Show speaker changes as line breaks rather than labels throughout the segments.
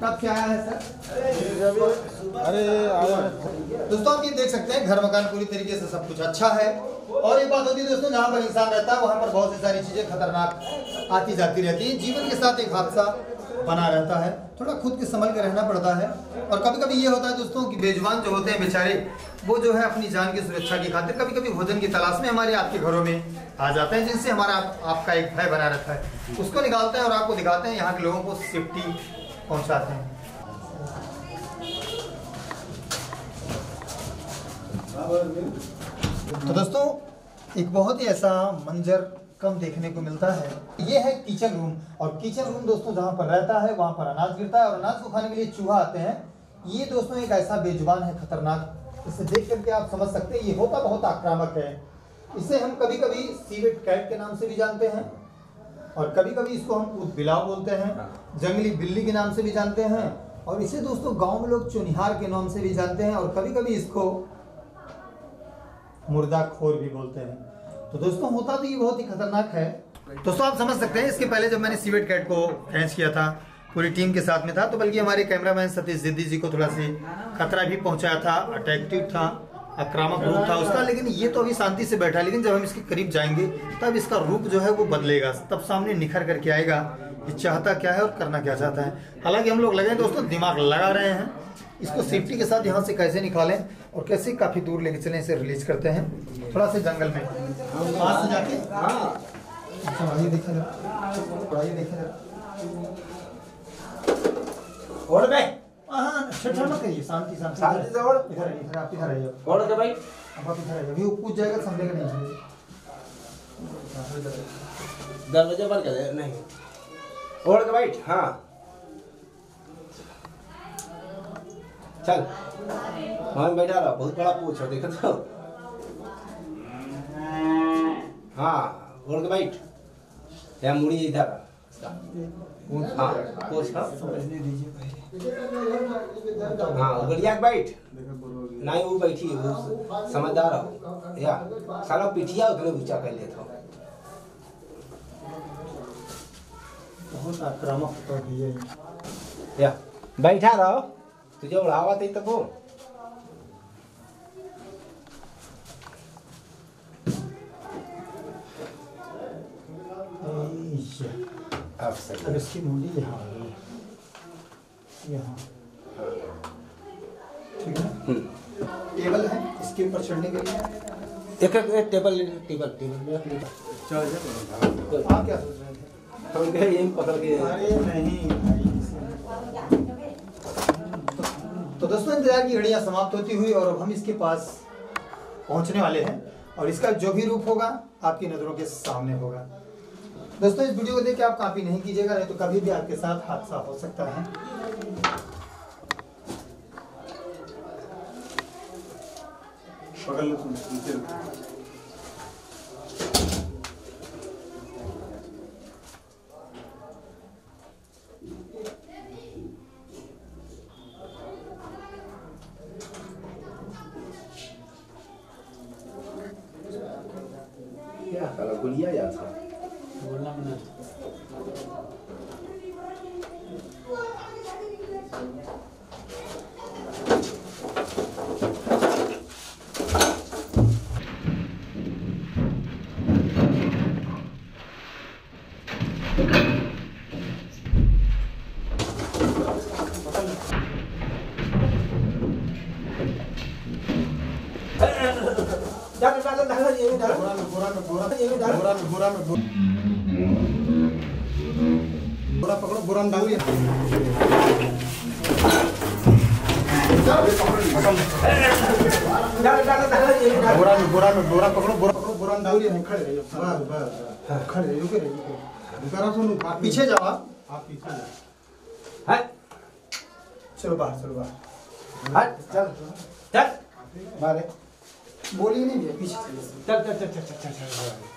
कब क्या है, सर?
अरे
दोस्तों, आप ये देख सकते हैं, घर मकान पूरी तरीके से सब कुछ अच्छा है। और एक बात होती है, दोस्तों, जहाँ पर इंसान रहता है, वहाँ पर बहुत सी सारी चीज़ें खतरनाक आती जाती रहती है। जीवन के साथ एक हादसा बना रहता है थोड़ा खुद के संभल के रहना पड़ता है। और कभी कभी ये होता है दोस्तों कि बेजवान जो होते हैं बेचारे वो जो है अपनी जान की सुरक्षा की खातिर कभी कभी भोजन की तलाश में हमारे आपके घरों में आ जाते हैं जिनसे हमारा आप, आपका एक भय बना रहता है। उसको निकालते हैं और आपको दिखाते हैं यहाँ के लोगों को सेफ्टी पहुँचाते हैं। तो दोस्तों एक बहुत ही ऐसा मंजर कम देखने को मिलता है। ये है किचन रूम। और किचन रूम दोस्तों जहाँ पर रहता है वहाँ पर अनाज गिरता है और अनाज को खाने के लिए चूहा आते हैं। ये दोस्तों एक ऐसा बेजुबान है खतरनाक। इसे देख करके आप समझ सकते हैं ये होता बहुत आक्रामक है। इसे हम कभी कभी सीवेट कैट के नाम से भी जानते हैं और कभी कभी इसको हम उद बिलाव बोलते हैं जंगली बिल्ली के नाम से भी जानते हैं और इसे दोस्तों गाँव में लोग चुनिहार के नाम से भी जानते हैं और कभी कभी इसको मुर्दा खोर भी बोलते हैं। तो दोस्तों, होता तो ये बहुत ही खतरनाक है। दोस्तों, आप समझ सकते हैं, इसके पहले जब मैंने सीवेट कैट को कैच किया था, पूरी टीम के साथ में था तो बल्कि हमारे कैमरामैन सतीश जिद्दी जी को थोड़ा सी खतरा भी पहुँचाया था अट्रैक्टिव था, आक्रामक रूप था उसका, लेकिन ये तो अभी शांति से बैठा है। लेकिन जब हम इसके करीब जाएँगे, तब इसका रूप जो है वो बदलेगा। तब सामने निखर करके आएगा कि चाहता क्या है और करना क्या चाहता है। हालाँकि हम लोग लगे दोस्तों, दिमाग लगा रहे हैं। इसको सेफ्टी के साथ यहाँ से कैसे निकालें और कैसे काफ़ी दूर लेके चलें, इसे रिलीज़ करते हैं। थोड़ा से जंगल में। पास से जाके? अच्छा आइए देखा जरा। आइए देखा जरा।
ओढ़ बे
हाँ छटछट मत करिए। शांति शांति।
शांति से ओढ़।
इधर आइए इधर आप इधर आइए।
ओढ़ के भाई।
अब आप इधर आइए। अभी कूद जाएगा समझेगा नहीं
दरवाज़ा बंद कर दे। नहीं। ओढ़ के बैठ हाँ। चल। हाँ बैठा रहा। बहुत बड़ा पूछ देखो तो। हाँ ओढ़ के बैठ या मुड़ी इधर हाँ
समझने दीजिए
हाँ उगलिया के बैठ नहीं वो बैठी वो समझदार हो या साला पिठिया उतने ऊँचा कर लेता हूँ।
बहुत आक्रामक होता है या।
बैठा रहो तुझे उड़ावा थे तब वो
ये
अब
अब इसकी मुंडी यहाँ आ गई है। यहाँ। ठीक है टेबल है इसके ऊपर चढ़ने के लिए?
एक एक एक टेबल टेबल टेबल
आप क्या सोच रहे थे?
हम गए यही पकड़ के
अरे नहीं तो दोस्तों इंतज़ार की घड़ियाँ समाप्त होती हुई और अब हम इसके पास पहुँचने वाले हैं और इसका जो भी रूप होगा आपकी नज़रों के सामने होगा। दोस्तों, इस वीडियो को देख के आप कॉपी नहीं कीजिएगा, नहीं तो कभी भी आपके साथ हादसा हो सकता है
पकड़ लो तुम, नीचे रखो।
क्या साला गुलिया या था डाल डाल डाल ये डाल
बोरा
डाल
पकड़ो बोरा में
डाल डाल डाल डाल
बोरा में बोरा में बोरा पकड़ो बोरा पकड़ो बोरा में डालिए नहीं खड़े रहिए बस बस खड़े रहिए रुके रहिए
जरा सुनो
आप पीछे जाओ आप
आप पीछे जाओ।
हट
चलो बाहर चलो बाहर चल
चल
बाहर बोलिए नहीं भैया पीछे चलिए
चल चल चल चल चल चल चल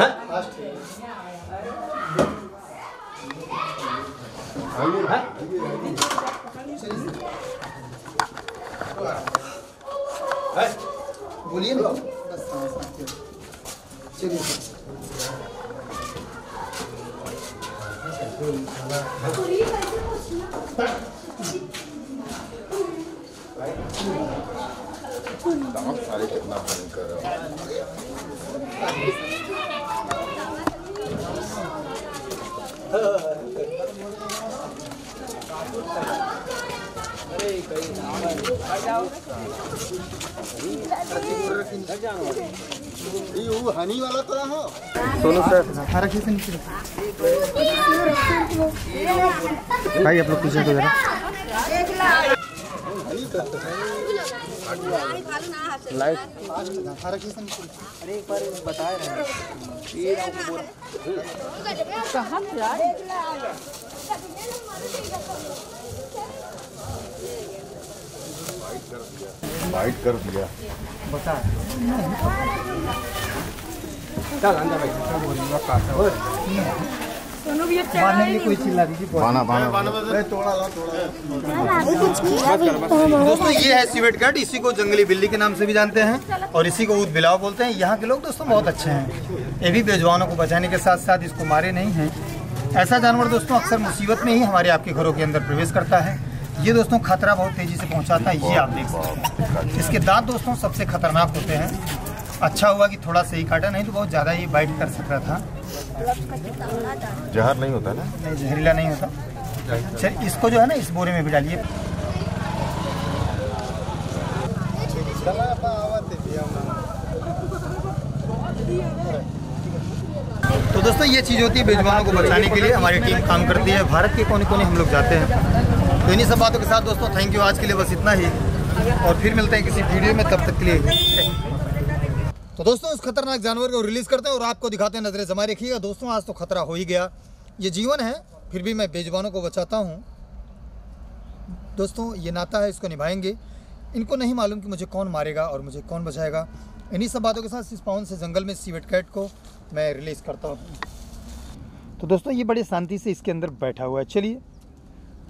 हट
फास्ट है
हट हट
बोलिए ना बस हाँ, साथ सर।
सारे कितना वो हनी वाला तो हो
हाँ, रखिए से नीचे भाई आप लोग पीछे को जरा हाँ, रखिए से नीचे
वाइट कर दिया।
चल अंदर बैठ
चिल्ला रही
बाना
दोस्तों ये है सिवेट कैट इसी को जंगली बिल्ली के नाम से भी जानते हैं और इसी को ऊद बिलाव बोलते हैं। यहाँ के लोग दोस्तों बहुत अच्छे हैं। ये भी बेजवानों को बचाने के साथ साथ इसको मारे नहीं हैं। ऐसा जानवर दोस्तों अक्सर मुसीबत में ही हमारे आपके घरों के अंदर प्रवेश करता है। ये दोस्तों खतरा बहुत तेज़ी से पहुंचाता है ये आप देख सकते हैं। इसके दांत दोस्तों सबसे खतरनाक होते हैं। अच्छा हुआ कि थोड़ा सही काटा नहीं तो बहुत ज़्यादा ये बाइट कर सकता था।
जहर नहीं होता ना?
नहीं, जहरीला नहीं होता। चल इसको जो है ना, इस बोरे में भी डालिए। तो दोस्तों, ये चीज़ होती है बेजुबानों को बचाने के लिए। हमारी टीम काम करती है। भारत के कोने कोने हम लोग जाते हैं। तो इन्हीं सब बातों के साथ दोस्तों थैंक यू आज के लिए बस इतना ही। और फिर मिलते हैं किसी वीडियो में। तब तक के लिए तो दोस्तों उस खतरनाक जानवर को रिलीज़ करते हैं और आपको दिखाते हैं नज़रें जमा रखिएगा। दोस्तों, आज तो खतरा हो ही गया। ये जीवन है, फिर भी मैं बेजुबानों को बचाता हूँ। दोस्तों, ये नाता है, इसको निभाएँगे। इनको नहीं मालूम कि मुझे कौन मारेगा और मुझे कौन बचाएगा। इन्हीं सब बातों के साथ इस पावन से जंगल में सीवेट कैट को मैं रिलीज़ करता हूँ। तो दोस्तों, ये बड़ी शांति से इसके अंदर बैठा हुआ है। चलिए,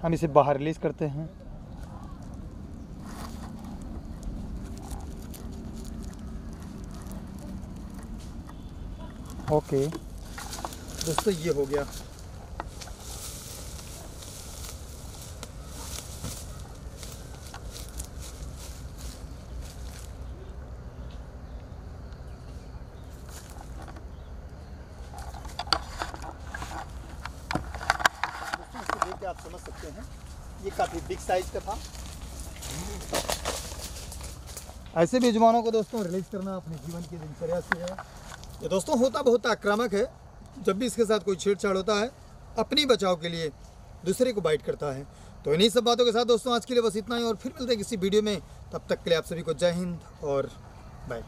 हम इसे बाहर रिलीज़ करते हैं। ओके। दोस्तों ये हो गया। आप समझ सकते हैं? ये काफ़ी बिग साइज़ का था। ऐसे भी बेजुबानों को दोस्तों रिलीज़ करना अपने जीवन की दिनचर्या से है। ये दोस्तों होता बहुत आक्रामक है। जब भी इसके साथ कोई छेड़छाड़ होता है, अपनी बचाव के लिए दूसरे को बाइट करता है। तो इन्हीं सब बातों के साथ दोस्तों, आज के लिए बस इतना ही, और फिर मिलते हैं किसी वीडियो में। तब तक के लिए आप सभी को जय हिंद और बाय